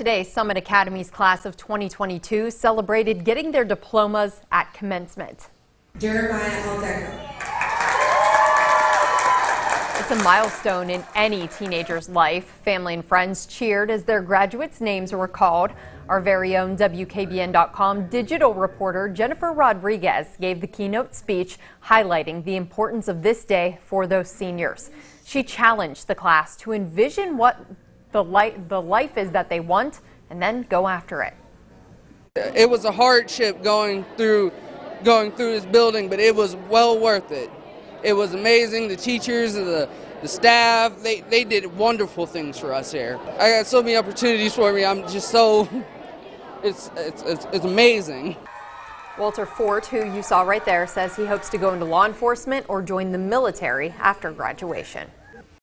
Today, Summit Academy's class of 2022 celebrated getting their diplomas at commencement. Jeremiah Aldeco. It's a milestone in any teenager's life. Family and friends cheered as their graduates' names were called. Our very own WKBN.com digital reporter Jennifer Rodriguez gave the keynote speech highlighting the importance of this day for those seniors. She challenged the class to envision what the, li the life is that they want and then go after it. It was a hardship going through going through this building, but it was well worth it. It was amazing. The teachers, the the staff, they, they did wonderful things for us here. I got so many opportunities for me. I'm just so, it's, it's, it's, it's amazing. Walter Fort, who you saw right there, says he hopes to go into law enforcement or join the military after graduation.